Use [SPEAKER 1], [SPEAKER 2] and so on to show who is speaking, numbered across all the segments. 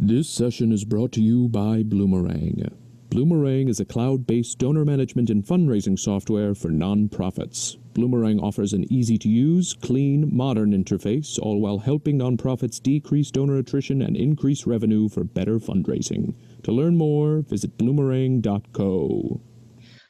[SPEAKER 1] This session is brought to you by Bloomerang. Bloomerang is a cloud based donor management and fundraising software for nonprofits. Bloomerang offers an easy to use, clean, modern interface, all while helping nonprofits decrease donor attrition and increase revenue for better fundraising. To learn more, visit bloomerang.co.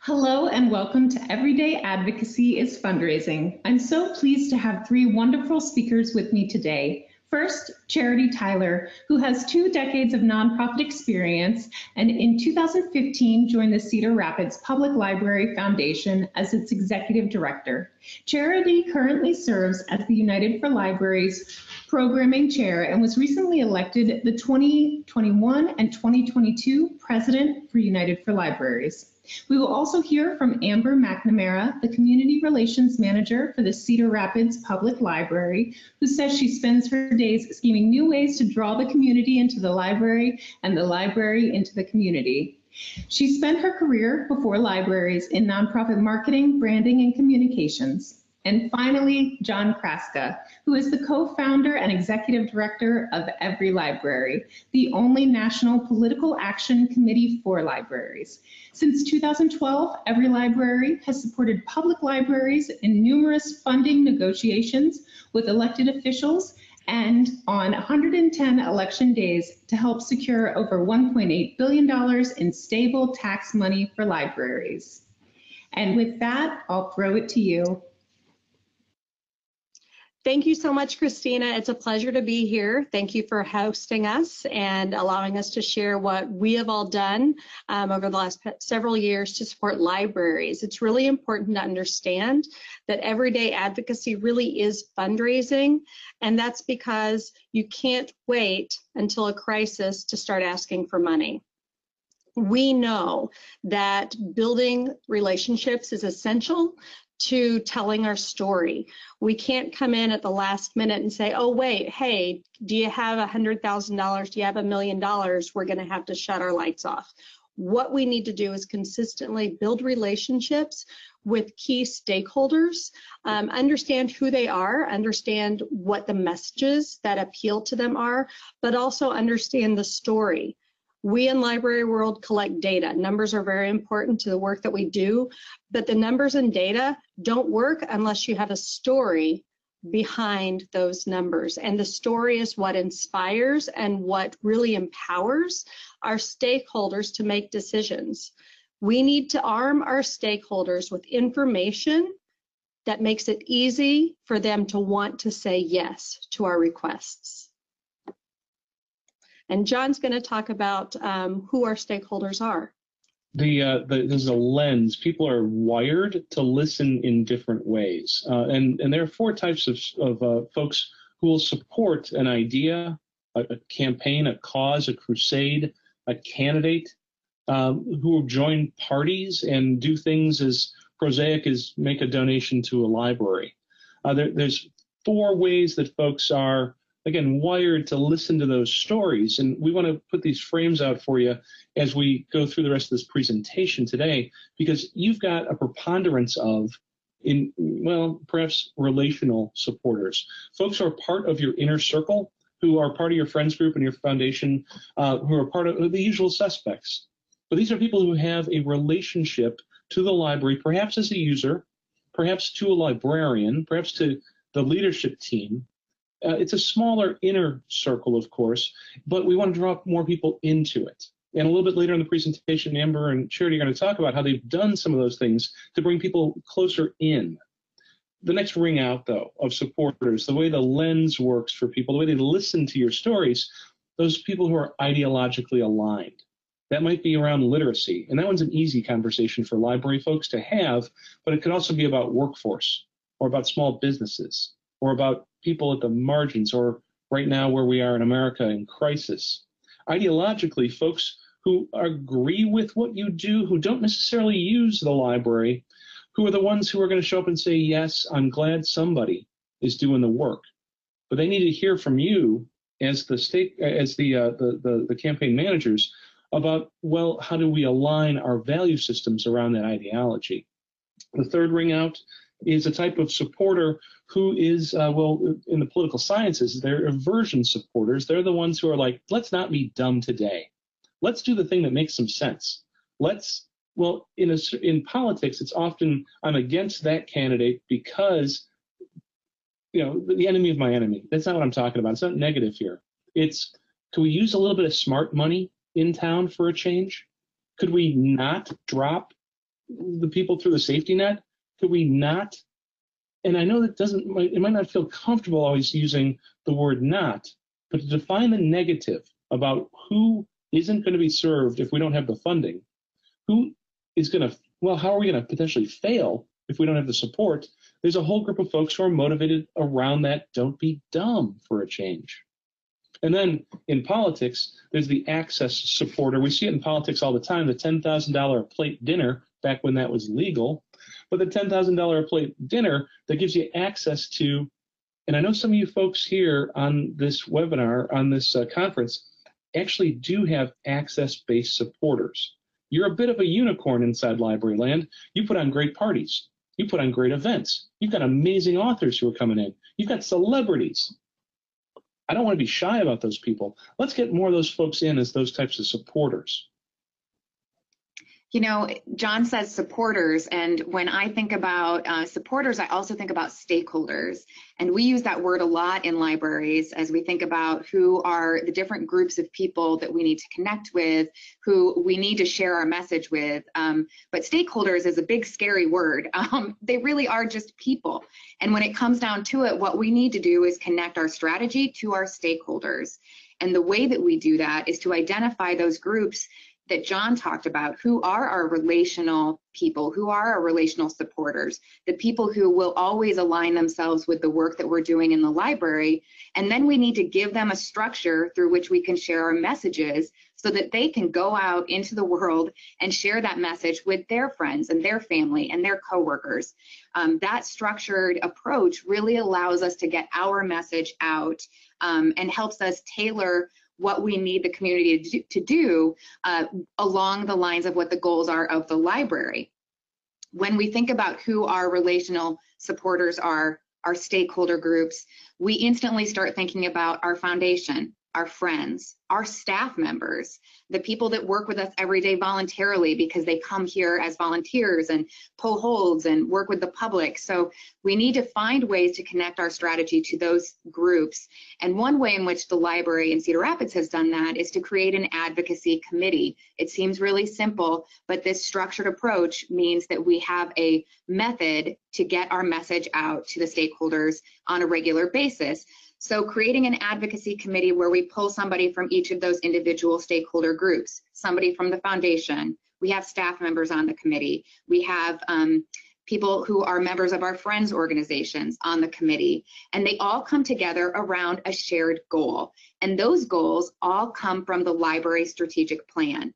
[SPEAKER 2] Hello and welcome to Everyday Advocacy is Fundraising. I'm so pleased to have three wonderful speakers with me today. First, Charity Tyler, who has two decades of nonprofit experience and in 2015 joined the Cedar Rapids Public Library Foundation as its executive director. Charity currently serves as the United for Libraries programming chair and was recently elected the 2021 and 2022 president for United for Libraries. We will also hear from Amber McNamara, the Community Relations Manager for the Cedar Rapids Public Library, who says she spends her days scheming new ways to draw the community into the library and the library into the community. She spent her career before libraries in nonprofit marketing, branding, and communications. And finally, John Chrastka, who is the co-founder and executive director of Every Library, the only national political action committee for libraries. Since 2012, Every Library has supported public libraries in numerous funding negotiations with elected officials and on 110 election days to help secure over $1.8 billion in stable tax money for libraries. And with that, I'll throw it to you.
[SPEAKER 3] Thank you so much, Christina. It's a pleasure to be here. Thank you for hosting us and allowing us to share what we have all done um, over the last several years to support libraries. It's really important to understand that everyday advocacy really is fundraising, and that's because you can't wait until a crisis to start asking for money we know that building relationships is essential to telling our story. We can't come in at the last minute and say, oh, wait, hey, do you have a $100,000? Do you have a million dollars? We're going to have to shut our lights off. What we need to do is consistently build relationships with key stakeholders, um, understand who they are, understand what the messages that appeal to them are, but also understand the story. We in Library World collect data. Numbers are very important to the work that we do, but the numbers and data don't work unless you have a story behind those numbers. And the story is what inspires and what really empowers our stakeholders to make decisions. We need to arm our stakeholders with information that makes it easy for them to want to say yes to our requests. And John's going to talk about um, who our stakeholders are.
[SPEAKER 4] The, uh, the, there's a lens. People are wired to listen in different ways, uh, and and there are four types of of uh, folks who will support an idea, a, a, campaign, a cause, a crusade, a candidate, um, who will join parties and do things as prosaic as make a donation to a library. Uh, there, there's four ways that folks are again, wired to listen to those stories. And we want to put these frames out for you as we go through the rest of this presentation today, because you've got a preponderance of in well, perhaps relational supporters, folks who are part of your inner circle, who are part of your friends group and your foundation, uh, who are part of the usual suspects. But these are people who have a relationship to the library, perhaps as a user, perhaps to a librarian, perhaps to the leadership team, uh, it's a smaller inner circle, of course, but we want to draw more people into it. And a little bit later in the presentation, Amber and Charity are going to talk about how they've done some of those things to bring people closer in. The next ring out, though, of supporters, the way the lens works for people, the way they listen to your stories, those people who are ideologically aligned. That might be around literacy, and that one's an easy conversation for library folks to have, but it could also be about workforce or about small businesses or about people at the margins or right now where we are in America in crisis. Ideologically, folks who agree with what you do, who don't necessarily use the library, who are the ones who are going to show up and say, yes, I'm glad somebody is doing the work. But they need to hear from you as the state, as the, uh, the, the, the campaign managers about, well, how do we align our value systems around that ideology? The third ring out is a type of supporter who is, uh, well, in the political sciences, they're aversion supporters. They're the ones who are like, let's not be dumb today. Let's do the thing that makes some sense. Let's, well, in a, in politics, it's often I'm against that candidate because, you know, the enemy of my enemy. That's not what I'm talking about. It's not negative here. It's can we use a little bit of smart money in town for a change? Could we not drop the people through the safety net? Could we not? And I know that doesn't, it might not feel comfortable always using the word not, but to define the negative about who isn't going to be served if we don't have the funding, who is going to, well, how are we going to potentially fail if we don't have the support? There's a whole group of folks who are motivated around that don't be dumb for a change. And then in politics, there's the access supporter. We see it in politics all the time the $10,000 plate dinner back when that was legal. But the $10,000 plate dinner that gives you access to, and I know some of you folks here on this webinar, on this uh, conference, actually do have access based supporters. You're a bit of a unicorn inside library land. You put on great parties. You put on great events. You've got amazing authors who are coming in. You've got celebrities. I don't want to be shy about those people. Let's get more of those folks in as those types of supporters.
[SPEAKER 5] You know, John says supporters, and when I think about uh, supporters, I also think about stakeholders. And we use that word a lot in libraries as we think about who are the different groups of people that we need to connect with, who we need to share our message with. Um, but stakeholders is a big, scary word. Um, they really are just people. And when it comes down to it, what we need to do is connect our strategy to our stakeholders. And the way that we do that is to identify those groups that John talked about, who are our relational people, who are our relational supporters, the people who will always align themselves with the work that we're doing in the library. And then we need to give them a structure through which we can share our messages so that they can go out into the world and share that message with their friends and their family and their coworkers. Um, that structured approach really allows us to get our message out um, and helps us tailor what we need the community to do, uh, along the lines of what the goals are of the library. When we think about who our relational supporters are, our stakeholder groups, we instantly start thinking about our foundation, our friends, our staff members, the people that work with us every day voluntarily because they come here as volunteers and pull holds and work with the public. So we need to find ways to connect our strategy to those groups. And one way in which the library in Cedar Rapids has done that is to create an advocacy committee. It seems really simple, but this structured approach means that we have a method to get our message out to the stakeholders on a regular basis. So creating an advocacy committee where we pull somebody from each of those individual stakeholder groups, somebody from the foundation, we have staff members on the committee, we have um, people who are members of our friends organizations on the committee, and they all come together around a shared goal. And those goals all come from the library strategic plan.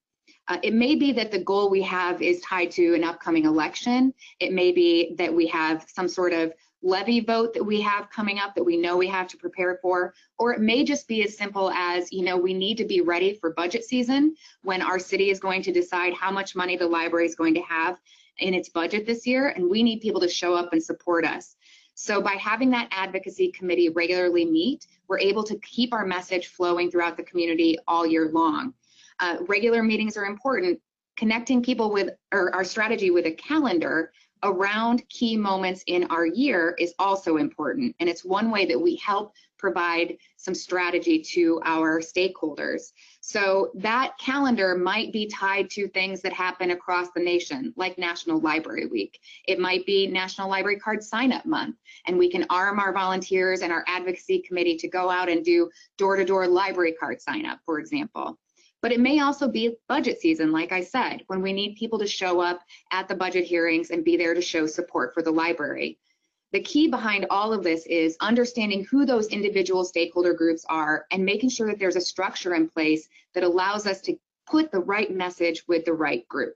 [SPEAKER 5] Uh, it may be that the goal we have is tied to an upcoming election. It may be that we have some sort of levy vote that we have coming up that we know we have to prepare for, or it may just be as simple as, you know, we need to be ready for budget season when our city is going to decide how much money the library is going to have in its budget this year, and we need people to show up and support us. So by having that advocacy committee regularly meet, we're able to keep our message flowing throughout the community all year long. Uh, regular meetings are important. Connecting people with or our strategy with a calendar around key moments in our year is also important. And it's one way that we help provide some strategy to our stakeholders. So that calendar might be tied to things that happen across the nation, like National Library Week. It might be National Library Card Sign Up Month, and we can arm our volunteers and our advocacy committee to go out and do door to door library card sign up, for example. But it may also be budget season, like I said, when we need people to show up at the budget hearings and be there to show support for the library. The key behind all of this is understanding who those individual stakeholder groups are and making sure that there's a structure in place that allows us to put the right message with the right group.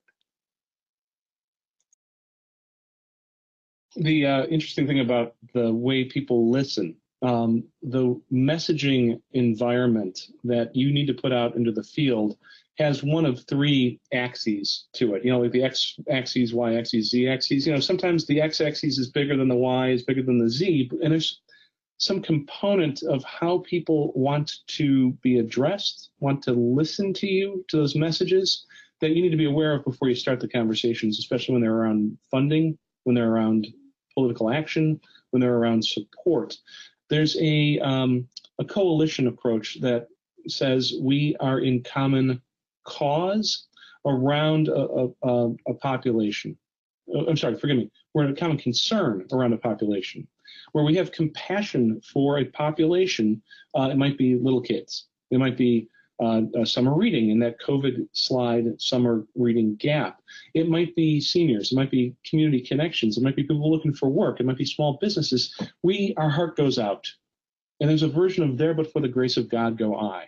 [SPEAKER 4] The uh, interesting thing about the way people listen um, the messaging environment that you need to put out into the field has one of three axes to it. You know, like the x axis, y axis, z axis. You know, sometimes the x axis is bigger than the y, is bigger than the z, and there's some component of how people want to be addressed, want to listen to you, to those messages that you need to be aware of before you start the conversations, especially when they're around funding, when they're around political action, when they're around support. There's a um, a coalition approach that says we are in common cause around a, a, a population. Uh, I'm sorry, forgive me. We're in a common concern around a population where we have compassion for a population. Uh, it might be little kids. It might be uh, summer reading in that COVID slide summer reading gap. It might be seniors. It might be community connections. It might be people looking for work. It might be small businesses. We, our heart goes out. And there's a version of there, but for the grace of God go I.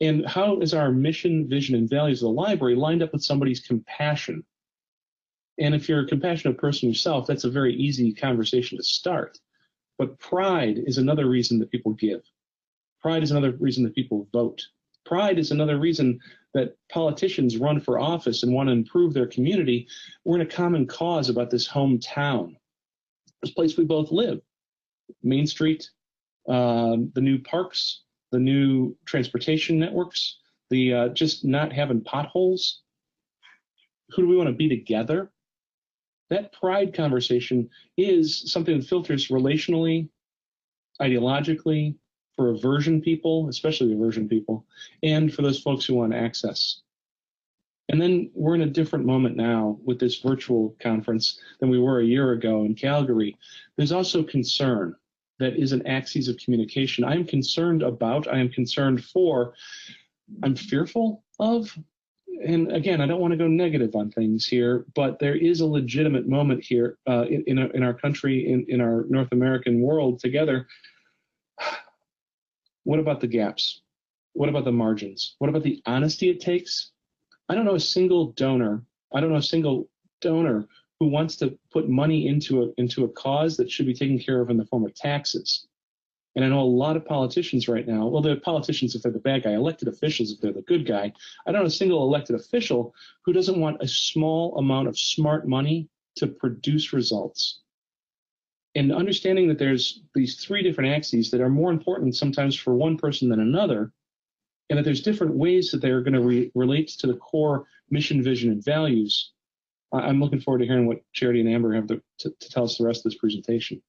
[SPEAKER 4] And how is our mission, vision, and values of the library lined up with somebody's compassion? And if you're a compassionate person yourself, that's a very easy conversation to start. But pride is another reason that people give. Pride is another reason that people vote. Pride is another reason that politicians run for office and want to improve their community. We're in a common cause about this hometown, this place we both live. Main Street, uh, the new parks, the new transportation networks, the uh, just not having potholes. Who do we want to be together? That pride conversation is something that filters relationally, ideologically, for aversion people, especially aversion people, and for those folks who want access. And then we're in a different moment now with this virtual conference than we were a year ago in Calgary. There's also concern that is an axis of communication. I am concerned about, I am concerned for, I'm fearful of. And again, I don't want to go negative on things here, but there is a legitimate moment here uh, in, in, in, our country, in, in our North American world together. What about the gaps? What about the margins? What about the honesty it takes? I don't know a single donor. I don't know a single donor who wants to put money into a into a cause that should be taken care of in the form of taxes. And I know a lot of politicians right now, well, they're politicians if they're the bad guy, elected officials if they're the good guy. I don't know a single elected official who doesn't want a small amount of smart money to produce results. And understanding that there's these three different axes that are more important sometimes for one person than another, and that there's different ways that they're going to re- relate to the core mission, vision, and values I'm looking forward to hearing what Charity and Amber have to, to, to tell us the rest of this presentation.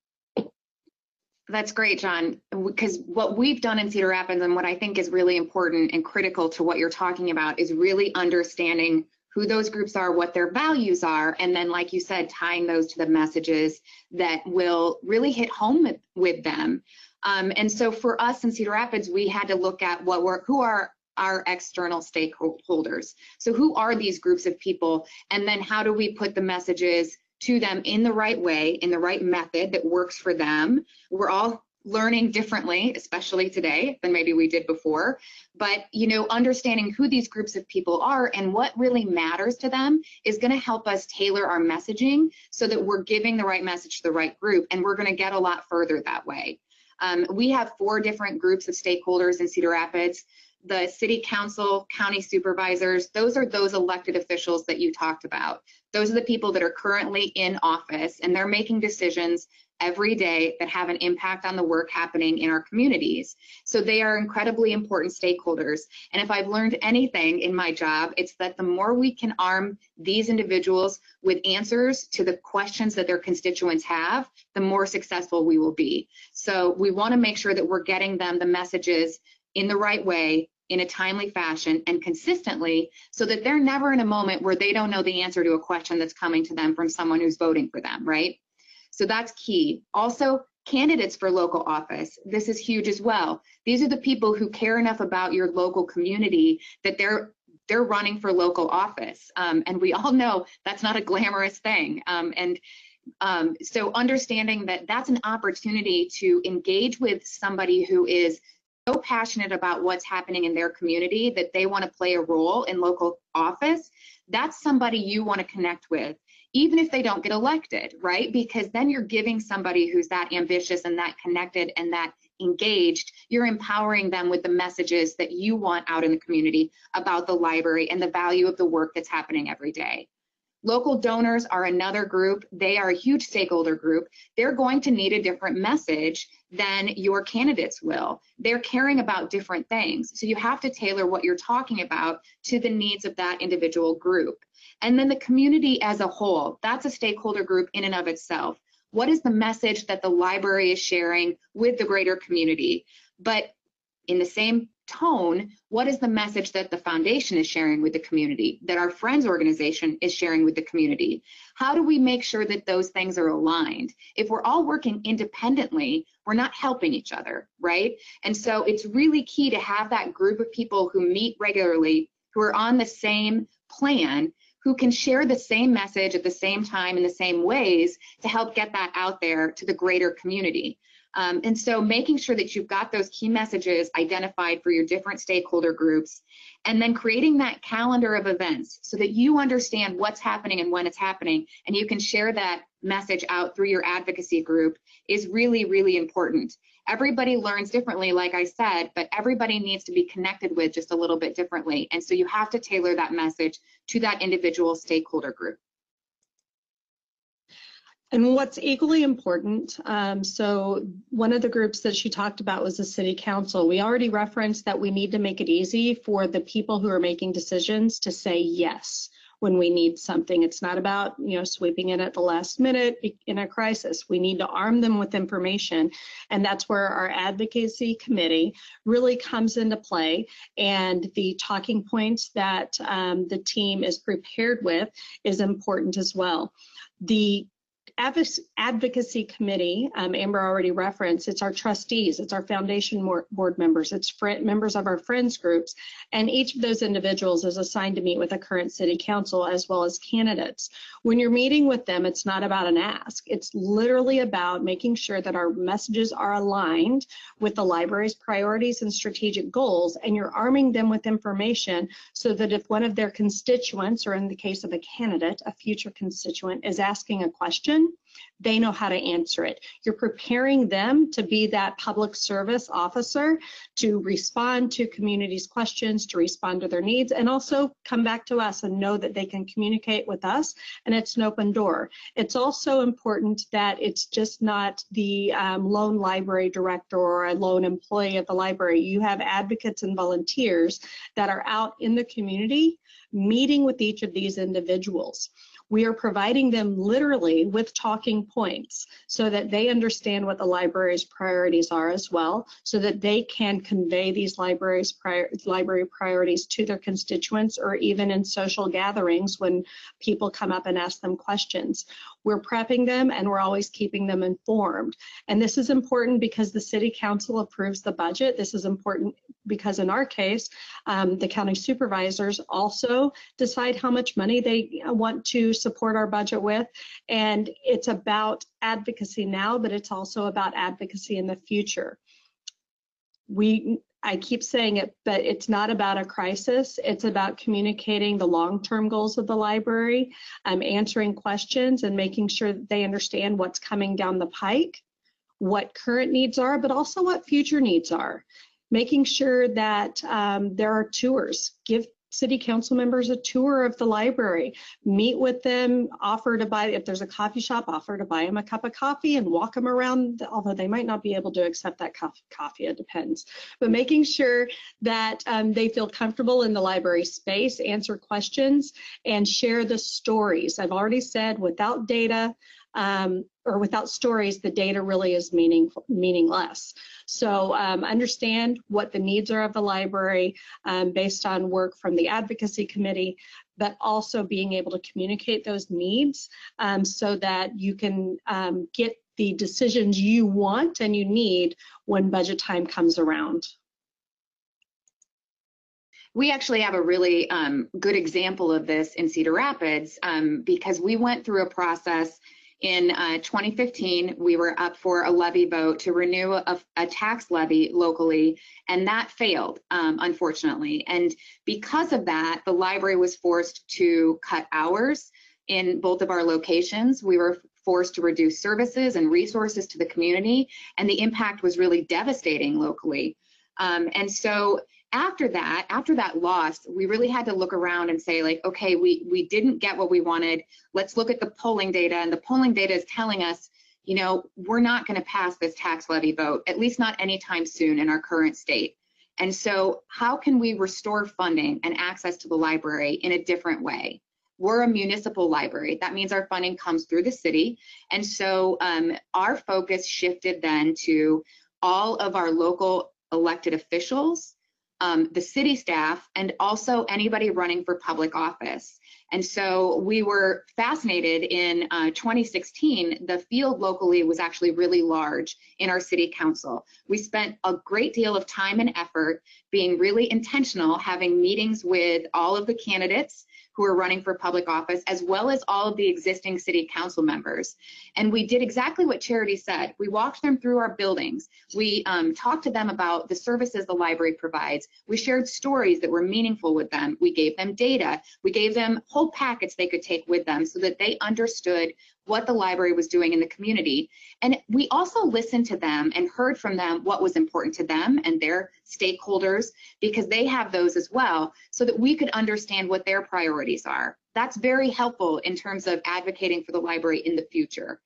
[SPEAKER 5] That's great, John, because what we've done in Cedar Rapids and what I think is really important and critical to what you're talking about is really understanding who those groups are, what their values are, and then, like you said, tying those to the messages that will really hit home with, with them. Um, and so for us in Cedar Rapids, we had to look at what were who are our external stakeholders. So who are these groups of people? And then how do we put the messages to them in the right way, in the right method that works for them? We're all learning differently, especially today than maybe we did before. But, you know, understanding who these groups of people are and what really matters to them is going to help us tailor our messaging so that we're giving the right message to the right group. And we're going to get a lot further that way. Um, we have four different groups of stakeholders in Cedar Rapids the city council, county supervisors, those are those elected officials that you talked about. Those are the people that are currently in office and they're making decisions every day that have an impact on the work happening in our communities. So they are incredibly important stakeholders. And if I've learned anything in my job, it's that the more we can arm these individuals with answers to the questions that their constituents have, the more successful we will be. So we want to make sure that we're getting them the messages in the right way, in a timely fashion, and consistently so that they're never in a moment where they don't know the answer to a question that's coming to them from someone who's voting for them, right? So that's key. Also, candidates for local office. This is huge as well. These are the people who care enough about your local community that they're they're running for local office. Um, and we all know that's not a glamorous thing. Um, and um, so understanding that that's an opportunity to engage with somebody who is so passionate about what's happening in their community that they want to play a role in local office, that's somebody you want to connect with, even if they don't get elected, right? Because then you're giving somebody who's that ambitious and that connected and that engaged, you're empowering them with the messages that you want out in the community about the library and the value of the work that's happening every day. Local donors are another group. They are a huge stakeholder group. They're going to need a different message than your candidates will. They're caring about different things. So you have to tailor what you're talking about to the needs of that individual group. And then the community as a whole, that's a stakeholder group in and of itself. What is the message that the library is sharing with the greater community? But in the same tone, what is the message that the foundation is sharing with the community, that our friends organization is sharing with the community? How do we make sure that those things are aligned? If we're all working independently, we're not helping each other, right? And so it's really key to have that group of people who meet regularly, who are on the same plan, who can share the same message at the same time in the same ways to help get that out there to the greater community. Um, and so making sure that you've got those key messages identified for your different stakeholder groups, and then creating that calendar of events so that you understand what's happening and when it's happening, and you can share that message out through your advocacy group is really, really important. Everybody learns differently, like I said, but everybody needs to be connected with just a little bit differently. And so you have to tailor that message to that individual stakeholder group.
[SPEAKER 3] And what's equally important, um, so one of the groups that she talked about was the city council. We already referenced that we need to make it easy for the people who are making decisions to say yes when we need something. It's not about, you know, sweeping in at the last minute in a crisis. We need to arm them with information. And that's where our advocacy committee really comes into play. And the talking points that um, the team is prepared with is important as well. The advocacy committee, um, Amber already referenced, it's our trustees, it's our foundation board members, it's members of our friends groups, and each of those individuals is assigned to meet with a current city council as well as candidates. When you're meeting with them, it's not about an ask. It's literally about making sure that our messages are aligned with the library's priorities and strategic goals, and you're arming them with information so that if one of their constituents, or in the case of a candidate, a future constituent, is asking a question, they know how to answer it. You're preparing them to be that public service officer to respond to communities' questions, to respond to their needs, and also come back to us and know that they can communicate with us and it's an open door. It's also important that it's just not the um, lone library director or a lone employee at the library. You have advocates and volunteers that are out in the community meeting with each of these individuals we are providing them literally with talking points so that they understand what the library's priorities are as well, so that they can convey these libraries prior, library priorities to their constituents or even in social gatherings when people come up and ask them questions. We're prepping them and we're always keeping them informed. And this is important because the city council approves the budget. This is important because in our case, um, the county supervisors also decide how much money they want to support our budget with. And it's about advocacy now, but it's also about advocacy in the future. We I keep saying it, but it's not about a crisis. It's about communicating the long-term goals of the library, um, answering questions and making sure that they understand what's coming down the pike, what current needs are, but also what future needs are. Making sure that um, there are tours, give city council members a tour of the library, meet with them, offer to buy, if there's a coffee shop, offer to buy them a cup of coffee and walk them around, although they might not be able to accept that coffee, it depends. But making sure that um, they feel comfortable in the library space, answer questions, and share the stories. I've already said without data, um, or without stories, the data really is meaning, meaningless. So um, understand what the needs are of the library um, based on work from the advocacy committee, but also being able to communicate those needs um, so that you can um, get the decisions you want and you need when budget time comes around.
[SPEAKER 5] We actually have a really um, good example of this in Cedar Rapids um, because we went through a process in uh, 2015, we were up for a levy vote to renew a, a tax levy locally, and that failed, um, unfortunately. And because of that, the library was forced to cut hours in both of our locations. We were forced to reduce services and resources to the community, and the impact was really devastating locally. Um, and so after that, after that loss, we really had to look around and say like, okay, we, we didn't get what we wanted. Let's look at the polling data. And the polling data is telling us, you know, we're not gonna pass this tax levy vote, at least not anytime soon in our current state. And so how can we restore funding and access to the library in a different way? We're a municipal library. That means our funding comes through the city. And so um, our focus shifted then to all of our local elected officials um, the city staff, and also anybody running for public office. And so we were fascinated in uh, 2016, the field locally was actually really large in our city council. We spent a great deal of time and effort being really intentional, having meetings with all of the candidates who are running for public office, as well as all of the existing city council members. And we did exactly what Charity said. We walked them through our buildings. We um, talked to them about the services the library provides. We shared stories that were meaningful with them. We gave them data. We gave them whole packets they could take with them so that they understood what the library was doing in the community. And we also listened to them and heard from them what was important to them and their stakeholders, because they have those as well, so that we could understand what their priorities are. That's very helpful in terms of advocating for the library in the future.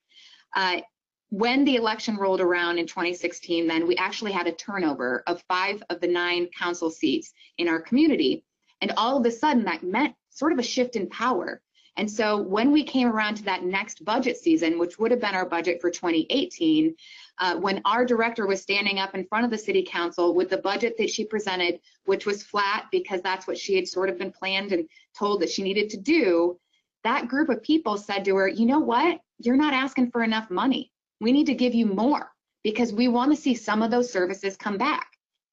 [SPEAKER 5] Uh, when the election rolled around in 2016, then we actually had a turnover of five of the nine council seats in our community. And all of a sudden, that meant sort of a shift in power. And so when we came around to that next budget season, which would have been our budget for 2018, uh, when our director was standing up in front of the city council with the budget that she presented, which was flat because that's what she had sort of been planned and told that she needed to do, that group of people said to her, you know what? You're not asking for enough money. We need to give you more because we want to see some of those services come back.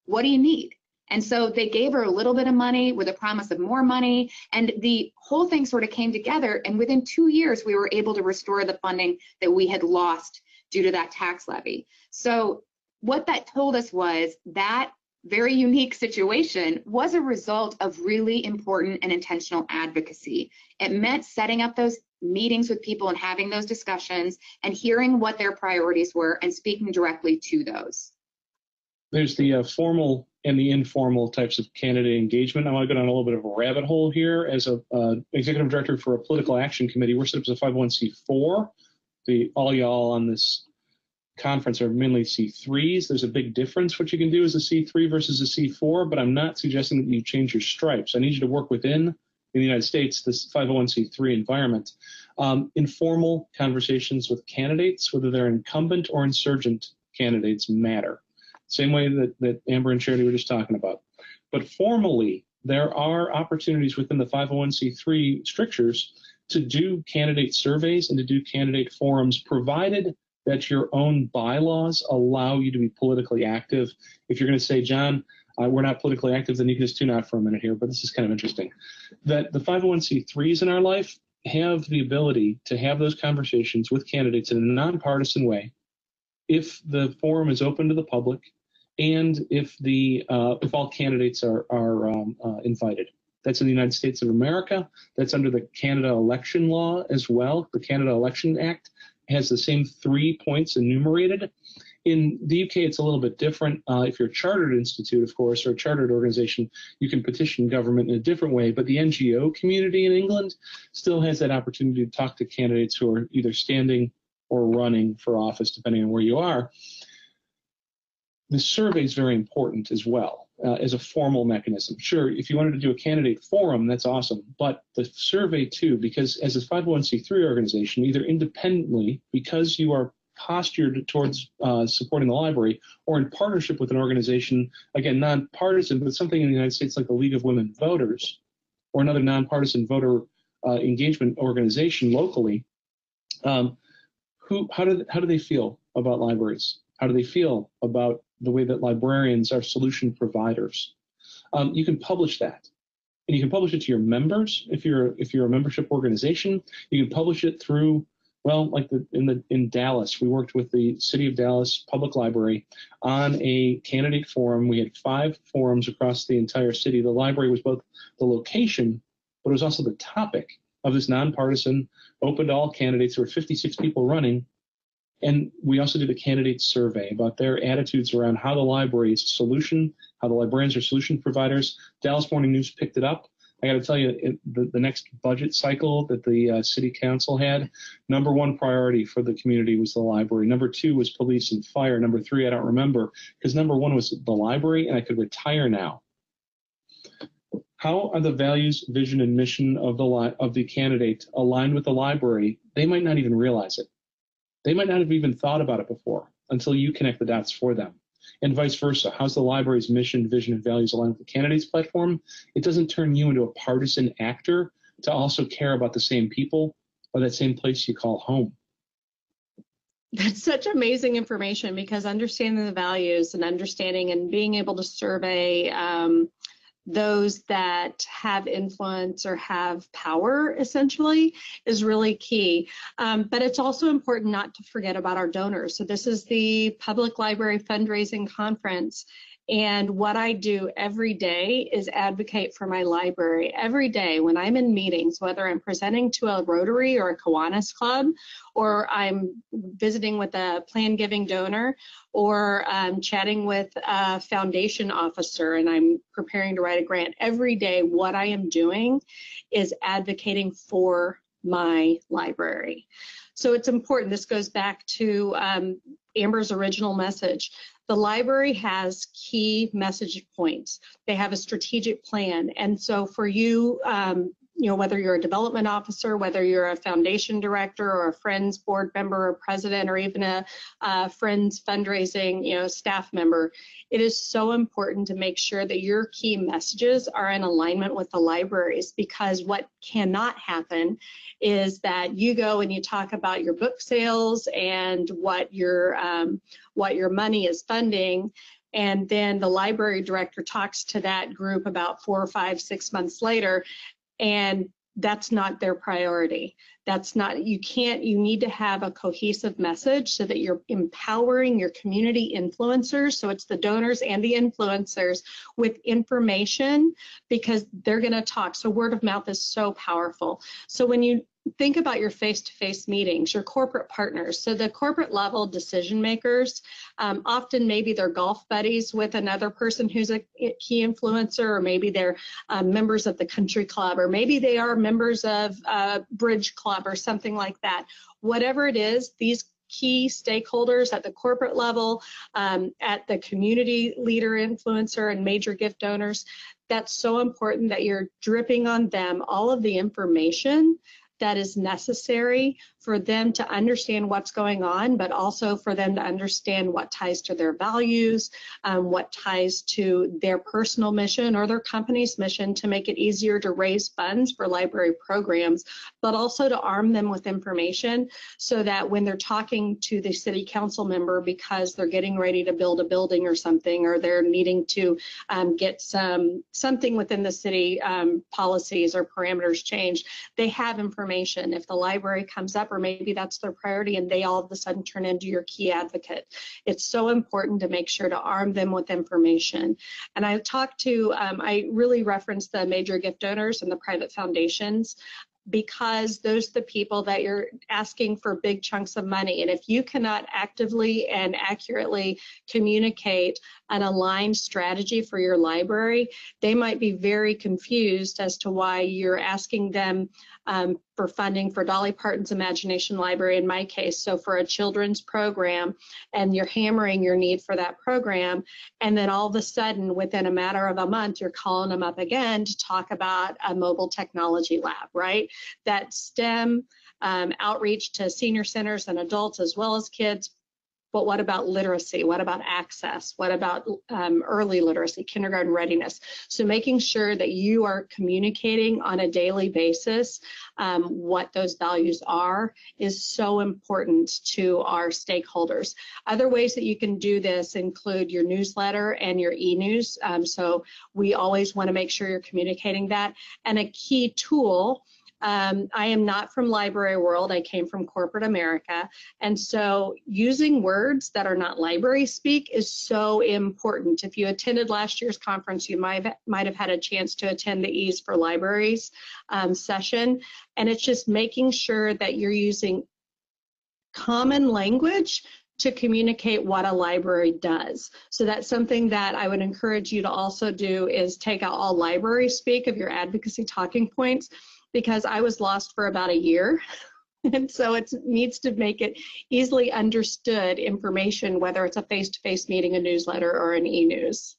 [SPEAKER 5] What do you need? And so they gave her a little bit of money with a promise of more money. And the whole thing sort of came together. And within two years, we were able to restore the funding that we had lost due to that tax levy. So what that told us was that very unique situation was a result of really important and intentional advocacy. It meant setting up those meetings with people and having those discussions and hearing what their priorities were and speaking directly to those.
[SPEAKER 4] There's the uh, formal and the informal types of candidate engagement. I want to go down a little bit of a rabbit hole here. As a uh, executive director for a political action committee, we're set up as a 501c4. The all y'all on this conference are mainly C3s. There's a big difference what you can do as a C3 versus a C4, but I'm not suggesting that you change your stripes. I need you to work within in the United States this 501c3 environment. Um, informal conversations with candidates, whether they're incumbent or insurgent candidates, matter same way that, that Amber and Charity were just talking about. But formally, there are opportunities within the 501c3 strictures to do candidate surveys and to do candidate forums, provided that your own bylaws allow you to be politically active. If you're going to say, John, uh, we're not politically active, then you can just tune out for a minute here. But this is kind of interesting. That the 501c3s in our life have the ability to have those conversations with candidates in a nonpartisan way. If the forum is open to the public, and if the uh, if all candidates are are um, uh, invited. That's in the United States of America. That's under the Canada election law as well. The Canada Election Act has the same three points enumerated. In the UK, it's a little bit different. Uh, if you're a chartered institute, of course, or a chartered organization, you can petition government in a different way. But the NGO community in England still has that opportunity to talk to candidates who are either standing or running for office, depending on where you are the survey is very important as well uh, as a formal mechanism. Sure, if you wanted to do a candidate forum, that's awesome, but the survey too, because as a 501c3 organization, either independently, because you are postured towards uh, supporting the library, or in partnership with an organization, again, nonpartisan, but something in the United States like the League of Women Voters, or another nonpartisan voter uh, engagement organization locally, um, who, how do, how do they feel about libraries? How do they feel about the way that librarians are solution providers. Um, you can publish that. And you can publish it to your members if you're if you're a membership organization. You can publish it through well, like the, in the in Dallas, we worked with the City of Dallas Public Library on a candidate forum. We had five forums across the entire city. The library was both the location, but it was also the topic of this nonpartisan, open to all candidates. There were 56 people running. And we also did a candidate survey about their attitudes around how the library is solution, how the librarians are solution providers. Dallas Morning News picked it up. I got to tell you, it, the, the, next budget cycle that the uh, city council had, number one priority for the community was the library. Number two was police and fire. Number three, I don't remember, because number one was the library, and I could retire now. How are the values, vision, and mission of the li- of the candidate aligned with the library? They might not even realize it. They might not have even thought about it before until you connect the dots for them and vice versa. How's the library's mission, vision, and values aligned with the candidate's platform? It doesn't turn you into a partisan actor to also care about the same people or that same place you call home.
[SPEAKER 3] That's such amazing information because understanding the values and understanding and being able to survey um, those that have influence or have power essentially is really key. Um, but it's also important not to forget about our donors. So this is the Public Library Fundraising Conference and what I do every day is advocate for my library. Every day when I'm in meetings, whether I'm presenting to a Rotary or a Kiwanis Club, or I'm visiting with a plan giving donor, or I'm chatting with a foundation officer and I'm preparing to write a grant, every day what I am doing is advocating for my library. So it's important. This goes back to um, Amber's original message. The library has key message points. They have a strategic plan. And so for you, um, you know, whether you're a development officer, whether you're a foundation director or a Friends board member or president, or even a, a Friends fundraising, you know, staff member, it is so important to make sure that your key messages are in alignment with the libraries because what cannot happen is that you go and you talk about your book sales and what your um, what your money is funding and then the library director talks to that group about four or five six months later and that's not their priority. That's not, you can't, you need to have a cohesive message so that you're empowering your community influencers. So it's the donors and the influencers with information because they're going to talk. So word of mouth is so powerful. So when you think about your face-to-face meetings, your corporate partners. So the corporate level decision makers, um, often maybe they're golf buddies with another person who's a key influencer, or maybe they're um, members of the country club, or maybe they are members of a bridge club or something like that. Whatever it is, these key stakeholders at the corporate level, um, at the community leader, influencer, and major gift donors, that's so important that you're dripping on them all of the information that is necessary for them to understand what's going on, but also for them to understand what ties to their values, um, what ties to their personal mission or their company's mission to make it easier to raise funds for library programs, but also to arm them with information so that when they're talking to the city council member because they're getting ready to build a building or something, or they're needing to um, get some something within the city um, policies or parameters changed, they have information. If the library comes up or maybe that's their priority and they all of a sudden turn into your key advocate. It's so important to make sure to arm them with information. And I talked to, um, I really referenced the major gift donors and the private foundations because those are the people that you're asking for big chunks of money. And if you cannot actively and accurately communicate an aligned strategy for your library, they might be very confused as to why you're asking them um, for funding for Dolly Parton's Imagination Library in my case, so for a children's program, and you're hammering your need for that program, and then all of a sudden, within a matter of a month, you're calling them up again to talk about a mobile technology lab, right? That STEM um, outreach to senior centers and adults as well as kids but what about literacy? What about access? What about um, early literacy, kindergarten readiness? So making sure that you are communicating on a daily basis um, what those values are is so important to our stakeholders. Other ways that you can do this include your newsletter and your e-news. Um, so we always want to make sure you're communicating that. And a key tool Um, I am not from library world. I came from corporate America. And so using words that are not library speak is so important. If you attended last year's conference, you might have, might have had a chance to attend the Ease for Libraries um, session. And it's just making sure that you're using common language to communicate what a library does. So that's something that I would encourage you to also do is take out all library speak of your advocacy talking points because I was lost for about a year. and so it needs to make it easily understood information, whether it's a face-to-face meeting, a newsletter, or an e-news.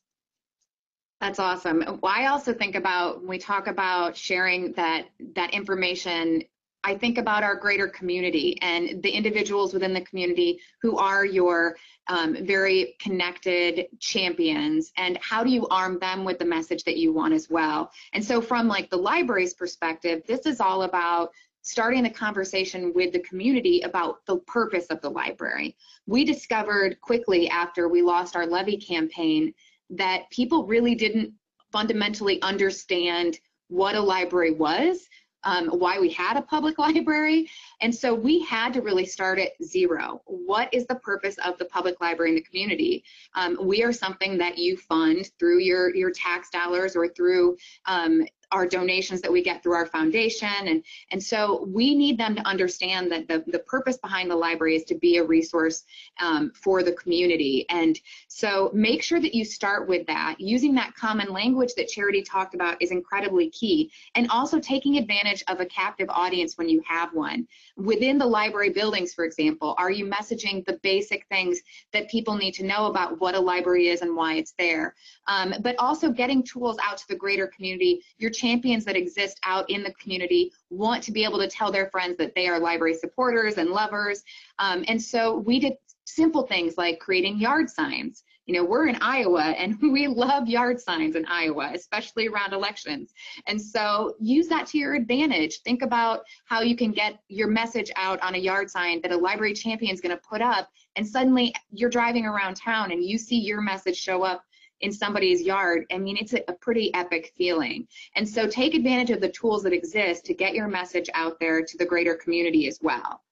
[SPEAKER 5] That's awesome. I also think about when we talk about sharing that that information I think about our greater community and the individuals within the community who are your um, very connected champions and how do you arm them with the message that you want as well. And so from like the library's perspective, this is all about starting the conversation with the community about the purpose of the library. We discovered quickly after we lost our levy campaign that people really didn't fundamentally understand what a library was um, why we had a public library. And so we had to really start at zero. What is the purpose of the public library in the community? Um, we are something that you fund through your, your tax dollars or through um, our donations that we get through our foundation. And, and so we need them to understand that the, the purpose behind the library is to be a resource um, for the community. And so make sure that you start with that. Using that common language that Charity talked about is incredibly key. And also taking advantage of a captive audience when you have one. Within the library buildings, for example, are you messaging the basic things that people need to know about what a library is and why it's there? Um, but also getting tools out to the greater community. Your champions that exist out in the community want to be able to tell their friends that they are library supporters and lovers. Um, and so we did simple things like creating yard signs. You know, we're in Iowa and we love yard signs in Iowa, especially around elections. And so use that to your advantage. Think about how you can get your message out on a yard sign that a library champion is going to put up. And suddenly you're driving around town and you see your message show up in somebody's yard, I mean, it's a, a pretty epic feeling. And so take advantage of the tools that exist to get your message out there to the greater community as well.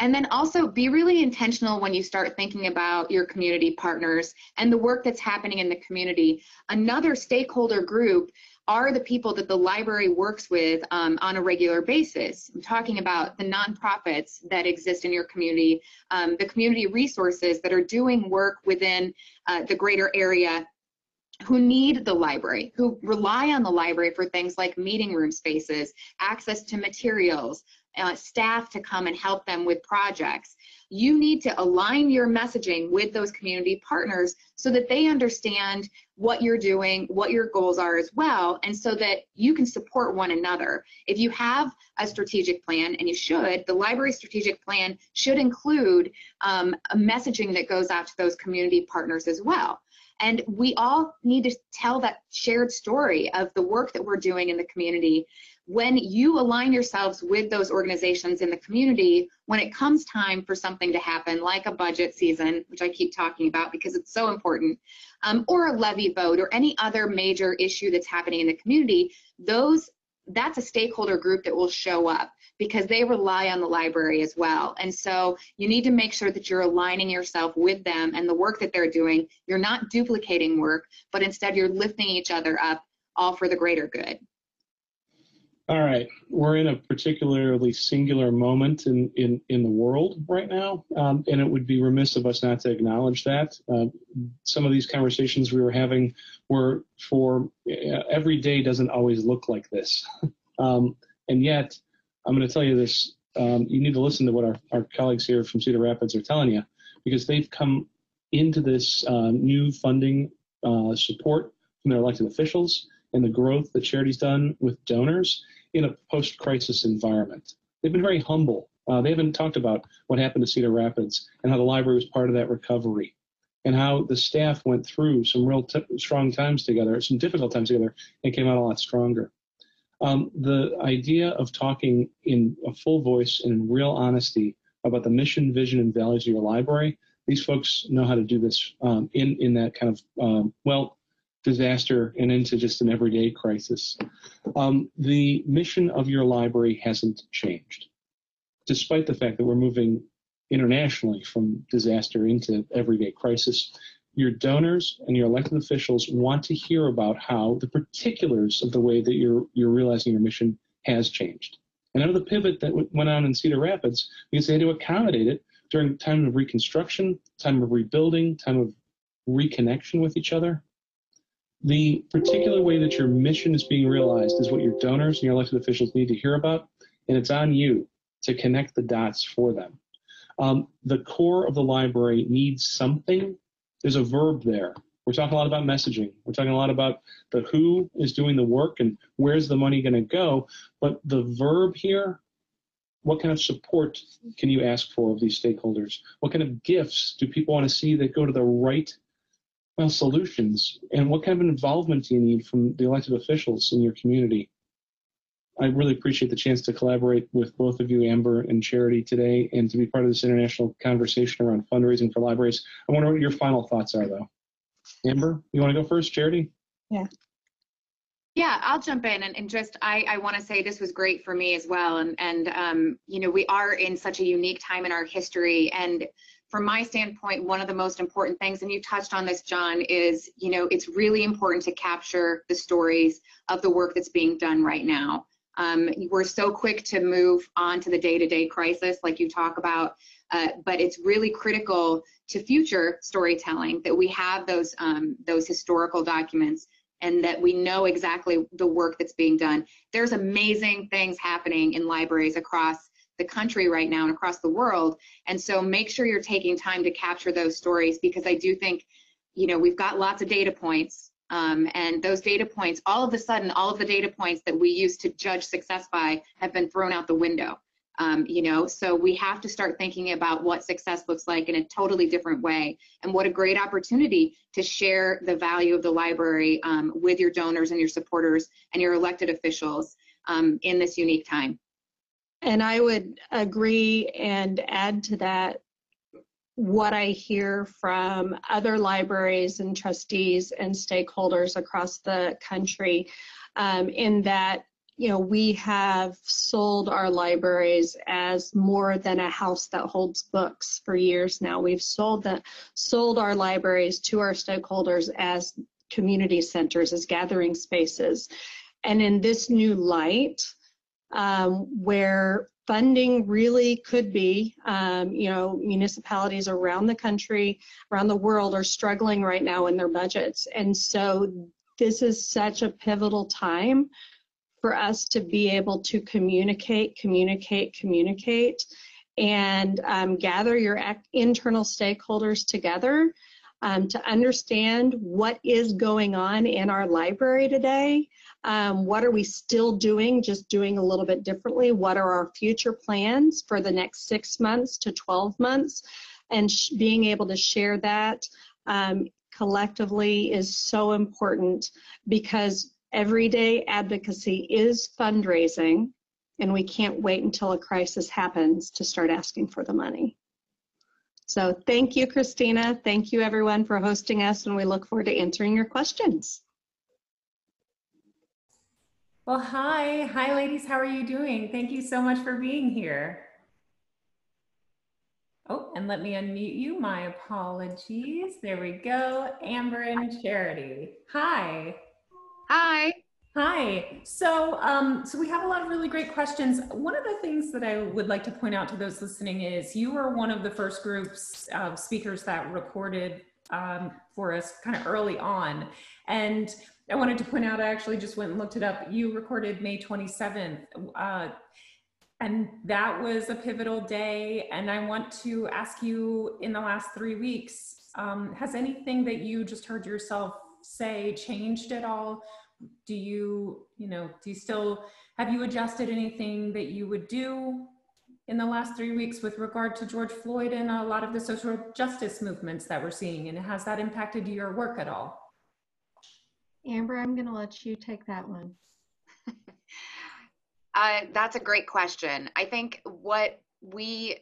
[SPEAKER 5] And then also be really intentional when you start thinking about your community partners and the work that's happening in the community. Another stakeholder group are the people that the library works with um, on a regular basis. I'm talking about the nonprofits that exist in your community, um, the community resources that are doing work within uh, the greater area who need the library, who rely on the library for things like meeting room spaces, access to materials, uh, staff to come and help them with projects. You need to align your messaging with those community partners so that they understand what you're doing, what your goals are as well, and so that you can support one another. If you have a strategic plan, and you should, the library strategic plan should include um, a messaging that goes out to those community partners as well. And we all need to tell that shared story of the work that we're doing in the community when you align yourselves with those organizations in the community, when it comes time for something to happen, like a budget season, which I keep talking about because it's so important, um, or a levy vote, or any other major issue that's happening in the community, those that's a stakeholder group that will show up because they rely on the library as well. And so you need to make sure that you're aligning yourself with them and the work that they're doing. You're not duplicating work, but instead you're lifting each other up, all for the greater good.
[SPEAKER 4] All right, we're in a particularly singular moment in, in, in the world right now, um, and it would be remiss of us not to acknowledge that. Uh, some of these conversations we were having were for uh, every day doesn't always look like this. um, and yet, I'm going to tell you this um, you need to listen to what our, our colleagues here from Cedar Rapids are telling you because they've come into this uh, new funding uh, support from their elected officials and the growth that charity's done with donors in a post-crisis environment. They've been very humble. Uh, they haven't talked about what happened to Cedar Rapids and how the library was part of that recovery and how the staff went through some real strong times together, some difficult times together, and came out a lot stronger. Um, the idea of talking in a full voice and in real honesty about the mission, vision, and values of your library, these folks know how to do this um, in, in that kind of, um, well, disaster and into just an everyday crisis. Um, the mission of your library hasn't changed, despite the fact that we're moving internationally from disaster into everyday crisis. Your donors and your elected officials want to hear about how the particulars of the way that you're you're realizing your mission has changed. And out of the pivot that went on in Cedar Rapids, because they had to accommodate it during time of reconstruction, time of rebuilding, time of reconnection with each other. The particular way that your mission is being realized is what your donors and your elected officials need to hear about, and it's on you to connect the dots for them. Um, the core of the library needs something. There's a verb there. We're talking a lot about messaging. We're talking a lot about the who is doing the work and where's the money going to go. But the verb here, what kind of support can you ask for of these stakeholders? What kind of gifts do people want to see that go to the right well, solutions? And what kind of involvement do you need from the elected officials in your community? I really appreciate the chance to collaborate with both of you, Amber and Charity, today, and to be part of this international conversation around fundraising for libraries. I wonder what your final thoughts are, though. Amber, you want to go first, Charity?
[SPEAKER 3] Yeah.
[SPEAKER 5] Yeah, I'll jump in and, and just I, I want to say this was great for me as well. And and um, you know, we are in such a unique time in our history. And from my standpoint, one of the most important things, and you touched on this, John, is you know, it's really important to capture the stories of the work that's being done right now. Um, we're so quick to move on to the day-to-day crisis, like you talk about, uh, but it's really critical to future storytelling that we have those um, those historical documents and that we know exactly the work that's being done. There's amazing things happening in libraries across the country right now and across the world. And so make sure you're taking time to capture those stories because I do think, you know, we've got lots of data points. Um, and those data points, all of a sudden, all of the data points that we used to judge success by have been thrown out the window. Um, you know, so we have to start thinking about what success looks like in a totally different way. And what a great opportunity to share the value of the library um, with your donors and your supporters and your elected officials um, in this unique time.
[SPEAKER 3] And I would agree and add to that what I hear from other libraries and trustees and stakeholders across the country um, in that you know, we have sold our libraries as more than a house that holds books for years now. We've sold the, sold our libraries to our stakeholders as community centers, as gathering spaces. And in this new light, um, where funding really could be, um, you know, municipalities around the country, around the world are struggling right now in their budgets. And so this is such a pivotal time for us to be able to communicate, communicate, communicate, and um, gather your internal stakeholders together um, to understand what is going on in our library today. Um, what are we still doing, just doing a little bit differently? What are our future plans for the next six months to 12 months? And being able to share that um, collectively is so important because Everyday advocacy is fundraising, and we can't wait until a crisis happens to start asking for the money. So thank you, Christina. Thank you, everyone, for hosting us, and we look forward to answering your questions.
[SPEAKER 2] Well, hi. Hi, ladies. How are you doing? Thank you so much for being here. Oh, and let me unmute you. My apologies. There we go. Amber and Charity. Hi.
[SPEAKER 5] Hi.
[SPEAKER 2] Hi. So, um, so we have a lot of really great questions. One of the things that I would like to point out to those listening is you were one of the first groups of speakers that recorded um, for us kind of early on. And I wanted to point out, I actually just went and looked it up. You recorded May 27th. Uh, and that was a pivotal day. And I want to ask you in the last three weeks, um, has anything that you just heard yourself say changed at all? Do you, you know, do you still, have you adjusted anything that you would do in the last three weeks with regard to George Floyd and a lot of the social justice movements that we're seeing? And has that impacted your work at all?
[SPEAKER 6] Amber, I'm going to let you take that one.
[SPEAKER 5] uh, that's a great question. I think what we,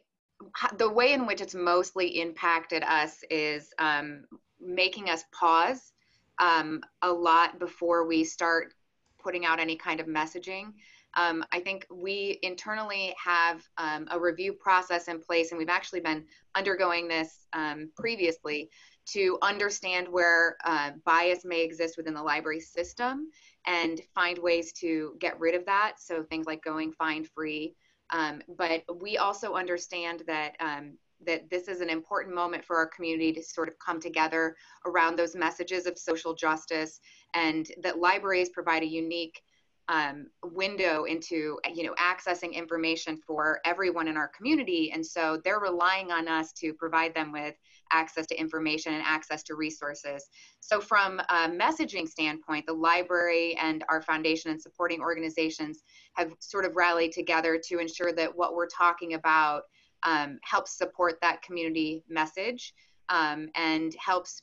[SPEAKER 5] the way in which it's mostly impacted us is um, making us pause um, a lot before we start putting out any kind of messaging. Um, I think we internally have um, a review process in place, and we've actually been undergoing this um, previously to understand where uh, bias may exist within the library system and find ways to get rid of that. So things like going fines free. Um, but we also understand that um, that this is an important moment for our community to sort of come together around those messages of social justice and that libraries provide a unique um, window into you know accessing information for everyone in our community and so they're relying on us to provide them with access to information and access to resources. So from a messaging standpoint the library and our foundation and supporting organizations have sort of rallied together to ensure that what we're talking about um, helps support that community message um, and helps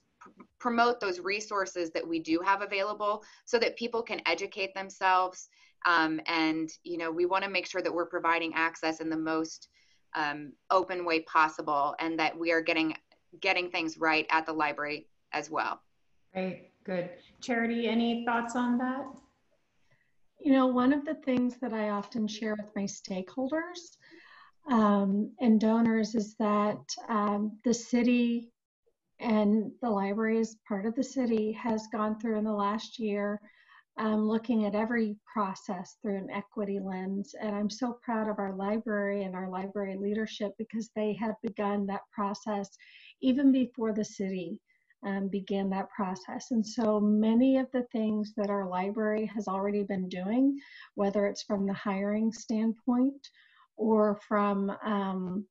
[SPEAKER 5] promote those resources that we do have available so that people can educate themselves um, and you know we want to make sure that we're providing access in the most um, open way possible and that we are getting getting things right at the library as well.
[SPEAKER 2] Great good. Charity any thoughts on that?
[SPEAKER 6] You know one of the things that i often share with my stakeholders um, and donors is that um, the city and the library as part of the city has gone through in the last year um, looking at every process through an equity lens. And i'm so proud of our library and our library leadership because they have begun that process even before the city um, began that process. And so many of the things that our library has already been doing whether it's from the hiring standpoint or from um,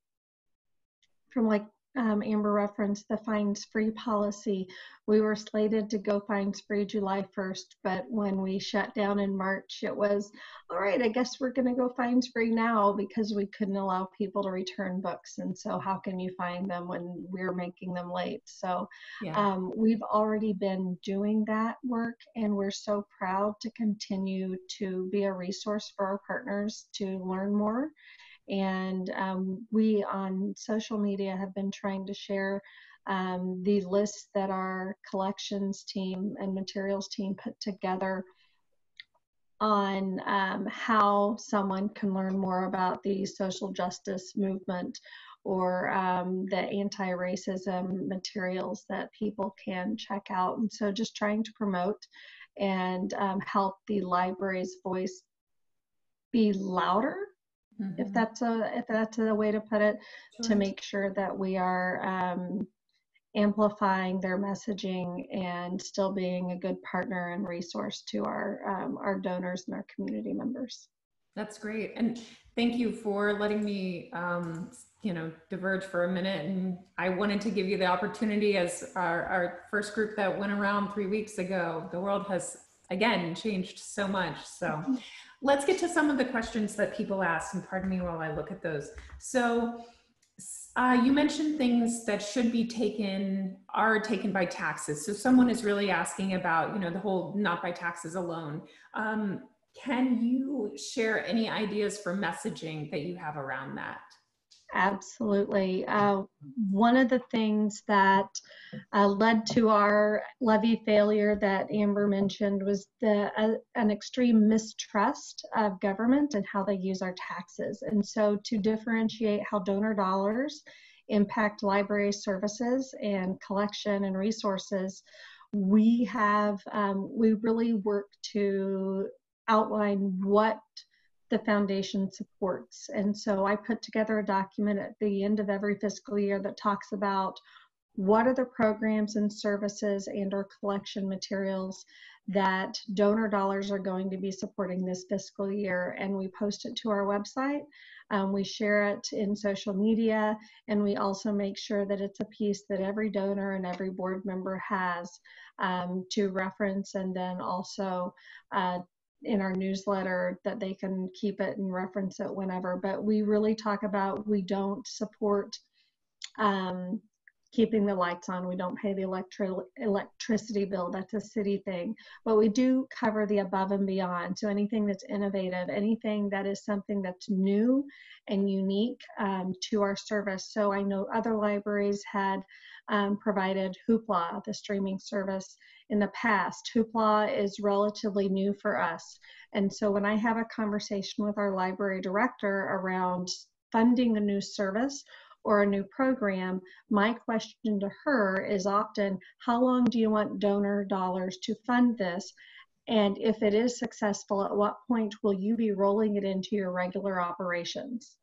[SPEAKER 6] from like um, Amber referenced the fines free policy. We were slated to go fines free July 1st, but when we shut down in March, it was all right, I guess we're going to go fines free now because we couldn't allow people to return books. And so, how can you find them when we're making them late? So, yeah. um, we've already been doing that work, and we're so proud to continue to be a resource for our partners to learn more and um, we on social media have been trying to share um, the lists that our collections team and materials team put together on um, how someone can learn more about the social justice movement or um, the anti racism materials that people can check out. And so just trying to promote and um, help the library's voice be louder mm-hmm. if that's a if that's a way to put it, sure. to make sure that we are um, amplifying their messaging and still being a good partner and resource to our um, our donors and our community members.
[SPEAKER 2] That's great, and thank you for letting me. Um, you know, diverge for a minute. And I wanted to give you the opportunity as our, our first group that went around three weeks ago. The world has again changed so much. So let's get to some of the questions that people ask, and pardon me while I look at those. So uh, you mentioned things that should be taken are taken by taxes. So someone is really asking about, you know, the whole not by taxes alone. Um, can you share any ideas for messaging that you have around that?
[SPEAKER 6] Absolutely. Uh, one of the things that uh, led to our levy failure that Amber mentioned was the uh, an extreme mistrust of government and how they use our taxes. And so, to differentiate how donor dollars impact library services and collection and resources, we have um, we really work to outline what the foundation supports. And so I put together a document at the end of every fiscal year that talks about what are the programs and services and or collection materials that donor dollars are going to be supporting this fiscal year. And we post it to our website. Um, we share it in social media. And we also make sure that it's a piece that every donor and every board member has um, to reference. And then also uh, in our newsletter that they can keep it and reference it whenever. But we really talk about we don't support um, keeping the lights on. We don't pay the electri- electricity bill. That's a city thing. But we do cover the above and beyond. So anything that's innovative, anything that is something that's new and unique um, to our service. So I know other libraries had um, provided Hoopla, the streaming service, in the past. Hoopla is relatively new for us. And so when I have a conversation with our library director around funding a new service or a new program, my question to her is often, how long do you want donor dollars to fund this? And if it is successful, at what point will you be rolling it into your regular operations?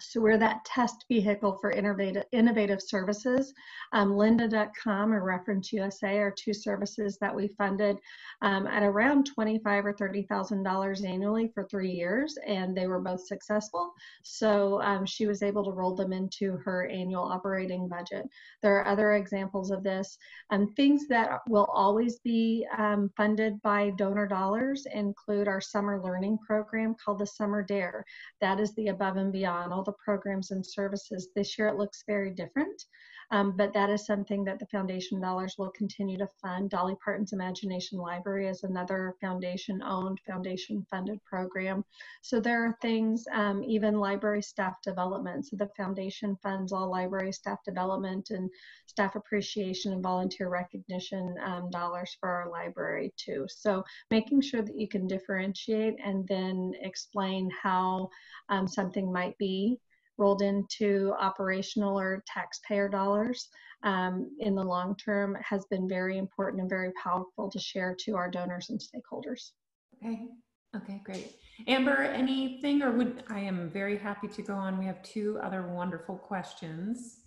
[SPEAKER 6] So we're that test vehicle for innovative, innovative services. Um, lynda.com and Reference USA are two services that we funded um, at around 25 or $30,000 annually for three years, and they were both successful. So um, she was able to roll them into her annual operating budget. There are other examples of this. Um, things that will always be um, funded by donor dollars include our summer learning program called the Summer Dare. That is the above and beyond all the programs and services. This year it looks very different. Um, but that is something that the foundation dollars will continue to fund. Dolly Parton's Imagination Library is another foundation owned, foundation funded program. So there are things, um, even library staff development. So the foundation funds all library staff development and staff appreciation and volunteer recognition um, dollars for our library too. So making sure that you can differentiate and then explain how um, something might be rolled into operational or taxpayer dollars um, in the long term has been very important and very powerful to share to our donors and stakeholders.
[SPEAKER 2] Okay, okay, great. Amber, anything or would, I am very happy to go on. We have two other wonderful questions.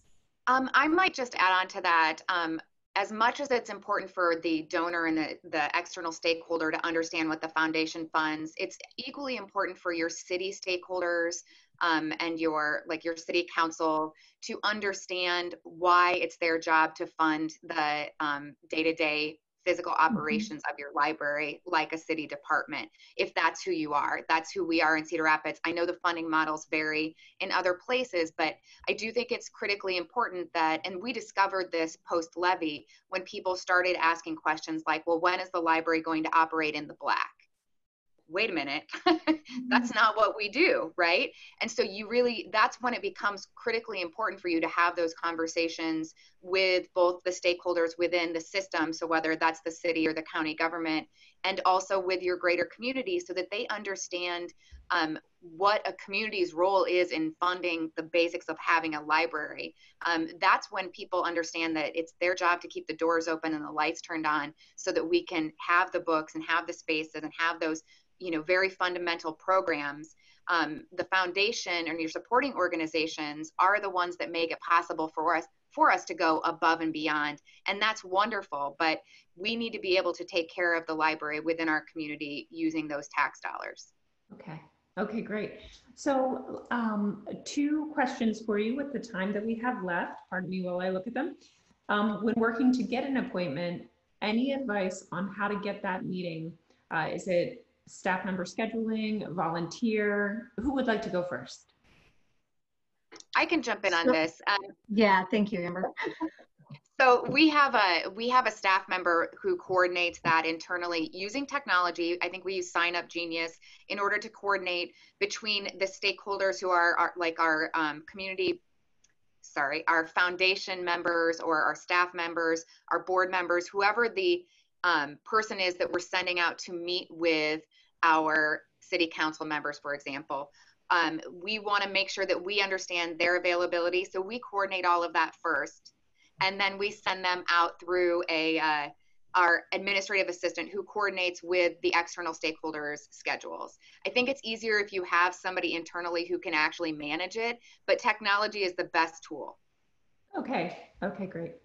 [SPEAKER 5] Um, I might just add on to that. Um, as much as it's important for the donor and the, the external stakeholder to understand what the foundation funds, it's equally important for your city stakeholders, um, and your like your city council to understand why it's their job to fund the um, day-to-day physical mm-hmm. operations of your library like a city department if that's who you are. That's who we are in cedar rapids. I know the funding models vary in other places but i do think it's critically important that and we discovered this post levy when people started asking questions like well when is the library going to operate in the black wait a minute, that's mm-hmm. not what we do, right? And so you really, that's when it becomes critically important for you to have those conversations with both the stakeholders within the system. So whether that's the city or the county government, and also with your greater community so that they understand um, what a community's role is in funding the basics of having a library. Um, that's when people understand that it's their job to keep the doors open and the lights turned on so that we can have the books and have the spaces and have those you know very fundamental programs um, the foundation and your supporting organizations are the ones that make it possible for us for us to go above and beyond. And that's wonderful but we need to be able to take care of the library within our community using those tax dollars.
[SPEAKER 2] Okay. Okay great. So um, two questions for you with the time that we have left. Pardon me while i look at them. Um, when working to get an appointment any advice on how to get that meeting? Uh, is it staff member scheduling, volunteer? Who would like to go first?
[SPEAKER 5] I can jump in on this. Um,
[SPEAKER 6] yeah, thank you, Amber.
[SPEAKER 5] So we have a we have a staff member who coordinates that internally using technology. I think we use Sign Up Genius in order to coordinate between the stakeholders who are, are like our um, community, sorry, our foundation members or our staff members, our board members, whoever the um, person is that we're sending out to meet with our city council members, for example. Um, we want to make sure that we understand their availability. So we coordinate all of that first. And then we send them out through a uh, our administrative assistant who coordinates with the external stakeholders schedules. I think it's easier if you have somebody internally who can actually manage it, but technology is the best tool.
[SPEAKER 2] Okay, okay, great.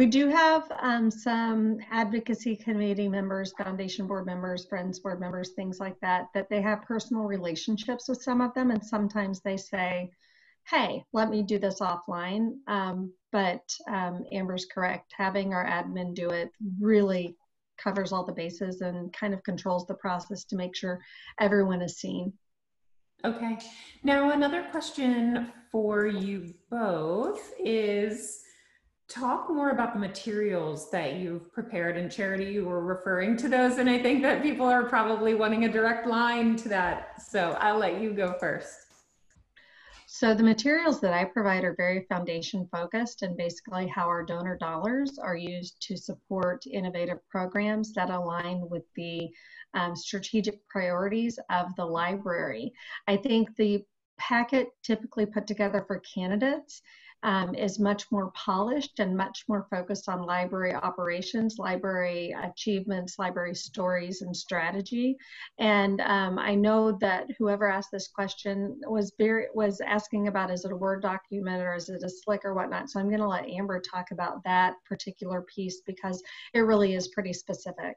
[SPEAKER 6] We do have um, some advocacy committee members, foundation board members, friends board members, things like that, that they have personal relationships with some of them. And sometimes they say, hey, let me do this offline. Um, but um, Amber's correct. Having our admin do it really covers all the bases and kind of controls the process to make sure everyone is seen.
[SPEAKER 2] Okay. Now, another question for you both is talk more about the materials that you've prepared and charity you were referring to those and i think that people are probably wanting a direct line to that. So i'll let you go first.
[SPEAKER 6] So the materials that i provide are very foundation focused and basically how our donor dollars are used to support innovative programs that align with the um, strategic priorities of the library. I think the packet typically put together for candidates um, is much more polished and much more focused on library operations, library achievements, library stories, and strategy. And um, I know that whoever asked this question was very was asking about is it a Word document or is it a Slick or whatnot. So I'm going to let Amber talk about that particular piece because it really is pretty specific.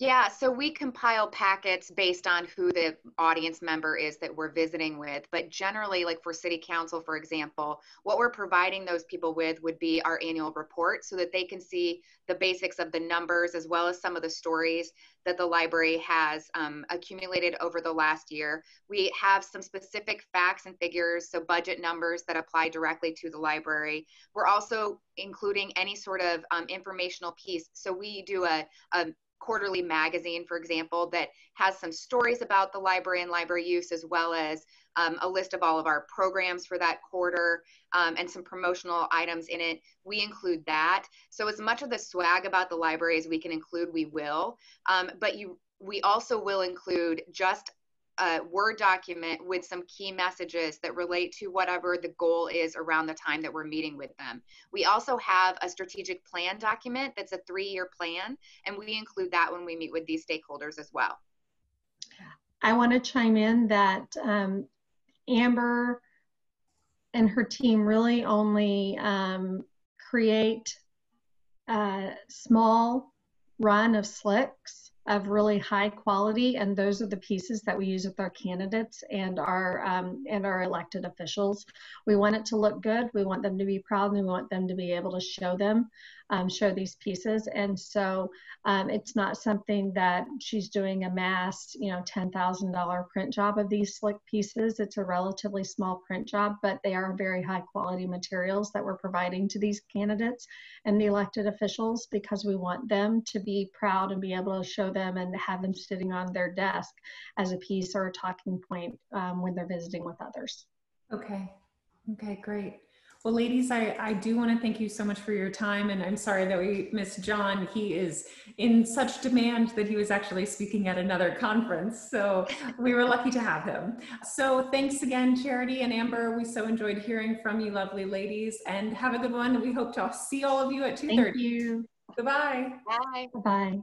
[SPEAKER 5] Yeah, so we compile packets based on who the audience member is that we're visiting with. But generally, like for City Council, for example, what we're providing those people with would be our annual report so that they can see the basics of the numbers as well as some of the stories that the library has um, accumulated over the last year. We have some specific facts and figures, so budget numbers that apply directly to the library. We're also including any sort of um, informational piece. So we do a, a quarterly magazine, for example, that has some stories about the library and library use, as well as um, a list of all of our programs for that quarter um, and some promotional items in it. We include that. So as much of the swag about the library as we can include, we will. Um, but you, we also will include just a Word document with some key messages that relate to whatever the goal is around the time that we're meeting with them. We also have a strategic plan document that's a three year plan, and we include that when we meet with these stakeholders as well.
[SPEAKER 6] I want to chime in that um, Amber and her team really only um, create a small run of slicks of really high quality, and those are the pieces that we use with our candidates and our um, and our elected officials. We want it to look good. We want them to be proud, and we want them to be able to show them um, show these pieces. And so um, it's not something that she's doing a mass, you know, $10,000 print job of these slick pieces. It's a relatively small print job, but they are very high quality materials that we're providing to these candidates and the elected officials because we want them to be proud and be able to show them and have them sitting on their desk as a piece or a talking point um, when they're visiting with others.
[SPEAKER 2] Okay. Okay, great. Well, ladies, I, I do want to thank you so much for your time. And I'm sorry that we missed John. He is in such demand that he was actually speaking at another conference. So we were lucky to have him. So thanks again, Charity and Amber. We so enjoyed hearing from you, lovely ladies. And have a good one. We hope to see all of you at 2.30.
[SPEAKER 6] Thank you.
[SPEAKER 2] Goodbye.
[SPEAKER 5] Bye.
[SPEAKER 6] Bye.